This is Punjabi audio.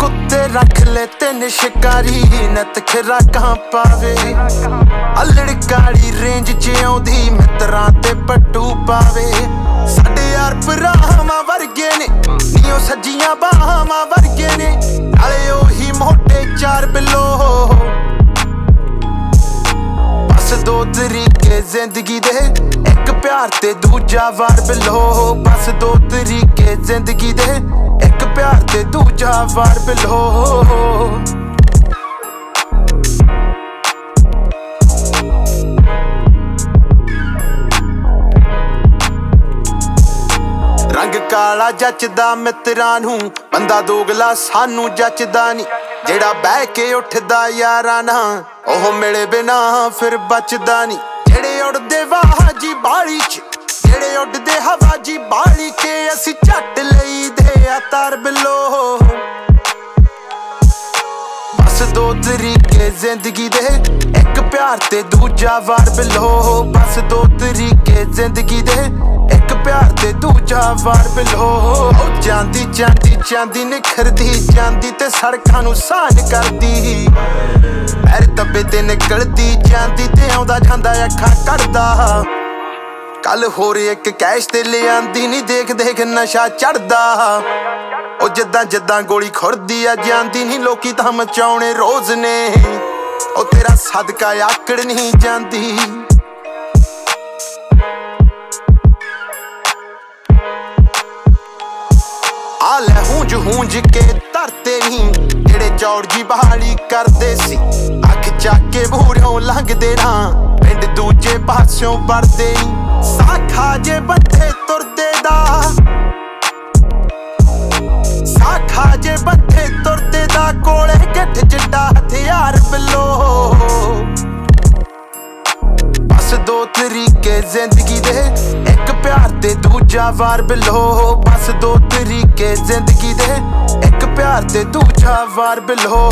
ਕੁੱਤੇ ਰੱਖ ਲੈ ਤਿੰਨ ਸ਼ਿਕਾਰੀ, ਨਤ ਖਰਾਕਾਂ ਪਾਵੇ? ਅਲੜ ਕਾਲੀ ਰੇਂਜ ਚ ਆਉਂਦੀ, ਮਿੱਤਰਾਂ ਤੇ ਪੱਟੂ ਪਾਵੇ। ਸਾਡੇ ਯਾਰ ਭਰਾਵਾਂ ਵਰਗੇ ਨੇ, ਨੀਓ ਸੱਜੀਆਂ ਬਾਹਾਂ ਵਰਗੇ ਨੇ, ਨਾਲੇ ਉਹੀ ਮੋਟੇ ਚਾਰ ਬਿੱਲੋ। ਬਸ ਦੋ ਤਰੀਕੇ ਜ਼ਿੰਦਗੀ ਦੇ, ਇੱਕ ਪਿਆਰ ਤੇ ਦੂਜਾ ਵਾਰ ਬਿਲੋ। ਬਸ ਦੋ ਤਰੀਕੇ ਜ਼ਿੰਦਗੀ ਦੇ ਪਿਆਰ ਤੇ ਦੂਜਾ ਵਾਰ ਬਿਲੋ ਰੰਗ ਕਾਲਾ ਜੱਚਦਾ ਮਿੱਤਰਾਂ ਨੂੰ ਬੰਦਾ ਦੋਗਲਾ ਸਾਨੂੰ ਜੱਚਦਾ ਨਹੀਂ ਜਿਹੜਾ ਬਹਿ ਕੇ ਉੱਠਦਾ ਯਾਰਾਂ ਨਾਲ, ਉਹ ਮਿਲੇ ਬਿਨਾ ਫਿਰ ਬਚਦਾ ਨਹੀਂ ਜਿਹੜੇ ਉੱਡਦੇ ਵਾਹ ਜੀ ਬਾਲੀ ਚ, ਜਿਹੜੇ ਉੱਡਦੇ ਹਵਾ ਜੀ ਬਾਲੀ ਕੇ ਅਸੀਂ ਝੱਟ ਲੈ ਆ ਤਰ ਬਸ ਦੋ ਤਰੀਕੇ ਜ਼ਿੰਦਗੀ ਦੇ, ਇੱਕ ਪਿਆਰ ਤੇ ਦੂਜਾ ਵਾਰ ਬਿਲੋ। ਬਸ ਦੋ ਤਰੀਕੇ ਜ਼ਿੰਦਗੀ ਦੇ, ਇੱਕ ਪਿਆਰ ਤੇ ਦੂਜਾ ਵਾਰ ਬਿਲੋ। ਜਾਂਦੀ ਜਾਂਦੀ ਜਾਂਦੀ, ਨਿਖਰਦੀ, ਜਾਂਦੀ ਤੇ ਸੜਕਾਂ ਨੂੰ ਸਾਨ ਕਰਦੀ। ਪੈਰ ਦੱਬੇ ਤੇ ਨਿਕਲਦੀ, ਜਾਂਦੀ ਤੇ ਆਉਂਦਾ ਜਾਂਦਾ, ਅੱਖਾਂ ਕੱਢਦਾ। ਕੱਲ ਹੋਰ ਇੱਕ ਕੈਸ਼ ਤੇ ਲਿਆਂਦੀ ਨਹੀਂ ਦੇਖ ਦੇਖ ਨਸ਼ਾ ਚੜਦਾ। ਉਹ ਜਿੱਦਾਂ ਜਿੱਦਾਂ ਗੋਲੀ ਖੁਰਦੀ ਆ ਜਾਂਦੀ ਨਹੀਂ ਲੋਕੀ ਤਾਂ ਮਚਾਉਣੇ ਰੋਜ਼ ਨੇ। ਉਹ ਤੇਰਾ ਸਦਕਾ ਆਕੜ ਨਹੀਂ ਜਾਂਦੀ। ਆ ਲੈ ਹੂੰਜ ਹੂੰਜ ਕੇ ਧਰਤੇ ਨਹੀਂ ਜਿਹੜੇ ਚੌੜ ਜੀ ਬਹਾਲੀ ਕਰਦੇ ਸੀ। ਅੱਖ ਚੱਕ ਕੇ ਬੂੜਿਓਂ ਲੰਘਦੇ ਨਾ, ਪਿੰਡ ਦੂਜੇ ਪਾਸਿਓਂ ਵਰਦੇ ਸਾਖਾ ਜੇ ਬੰਦੇ ਤੁਰਦੇ ਦਾ। ਸਾਖਾ ਜੇ ਬੰਦੇ ਤੁਰਦੇ ਦਾ, ਕੋਲੇ ਗੱਠ ਜਿੱਡਾ ਹਥਿਆਰ ਬਿਲੋ। ਬਸ ਦੋ ਤਰੀਕੇ ਜ਼ਿੰਦਗੀ ਦੇ, ਇੱਕ ਪਿਆਰ ਤੇ ਦੂਜਾ ਵਾਰ ਬਿਲੋ। ਬਸ ਦੋ ਤਰੀਕੇ ਜ਼ਿੰਦਗੀ ਦੇ, ਇੱਕ ਪਿਆਰ ਤੇ ਦੂਜਾ ਵਾਰ ਬਿੱਲੋ।